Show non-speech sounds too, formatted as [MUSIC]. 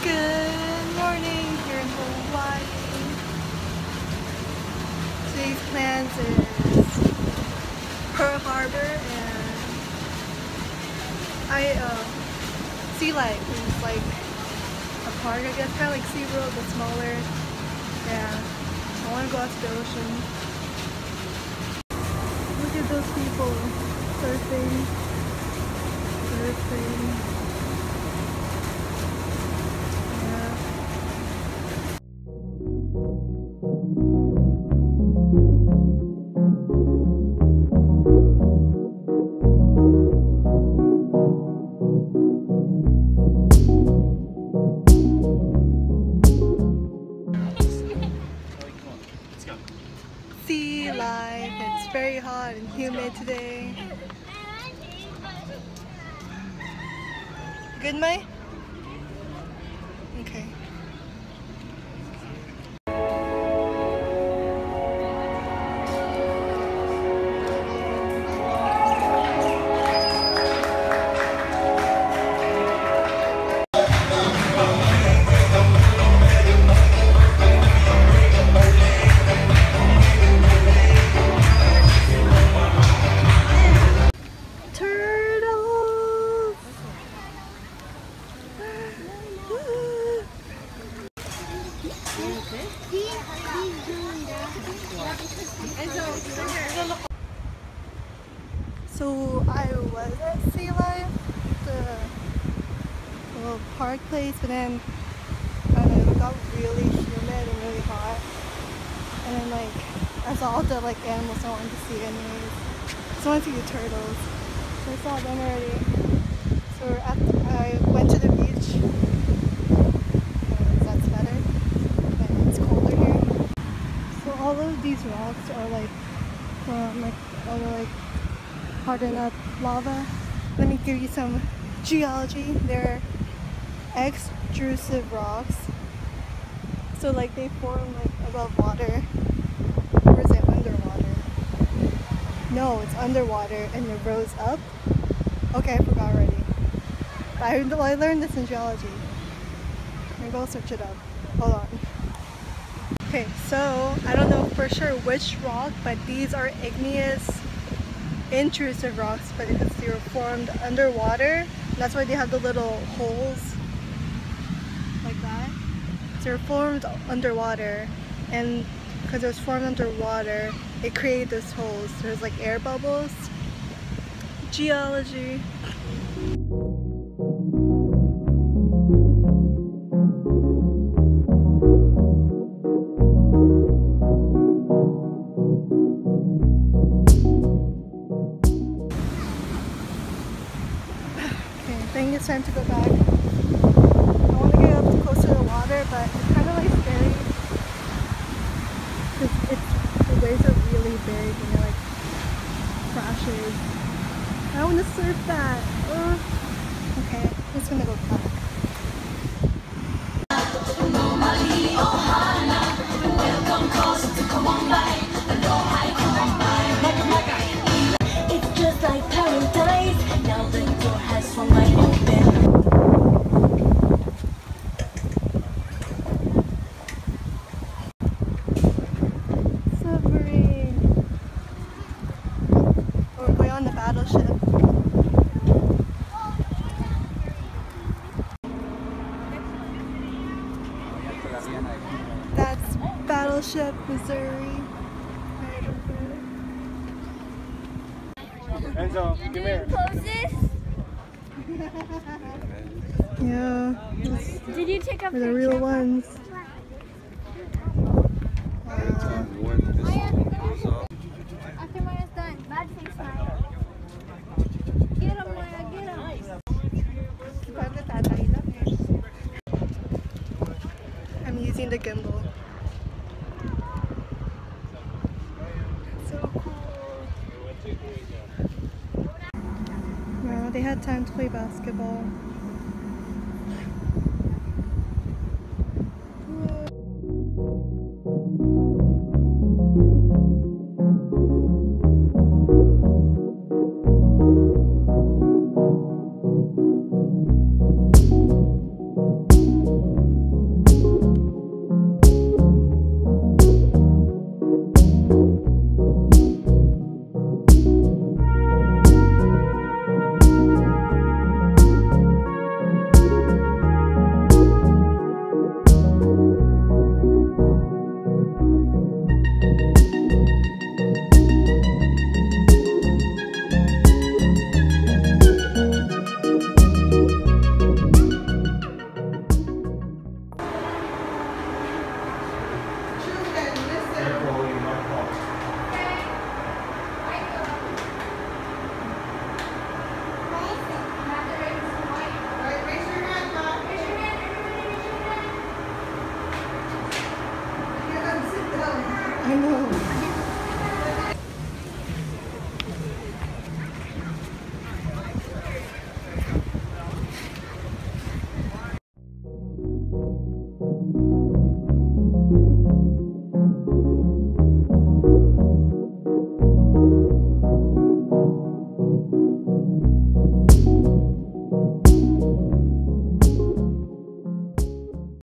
Good morning here in Hawaii. Today's plans is Pearl Harbor and I uh, Sea Life is like a park I guess kind of like SeaWorld but smaller. Yeah, I want to go out to the ocean. Look at those people surfing, surfing. Hot and humid today. Good, May? Okay. So I was at Sea Life, the little park place, but then it got really humid and really hot. And then like I saw all the like animals I wanted to see anyways. So I wanted to see the turtles. So I saw them already. So we're at I went to the beach. Uh, That's better. And it's colder here. So all of these rocks are like from like all the like hardened up lava. Let me give you some geology. They're extrusive rocks. So like they form like above water. Or is it underwater? No, it's underwater and it rose up. Okay, I forgot already. I, I learned this in geology. Maybe I'll search it up. Okay, so I don't know for sure which rock, but these are igneous intrusive rocks, but because they were formed underwater, that's why they have the little holes like that. So they're formed underwater, and because it was formed underwater, it created those holes. There's like air bubbles. Geology. It's time to go back. I want to get up close to the water, but it's kind of like scary. Cause the waves are really big and it like crashes. I want to surf that. Ugh. Okay, I'm just gonna go back. Missouri. Enzo, come here. there. [LAUGHS] Yeah, Did you take are the real ones. After Maya's done, bad face Maya. Get him, Maya, get him. I'm using the gimbal. They had time to play basketball. I know.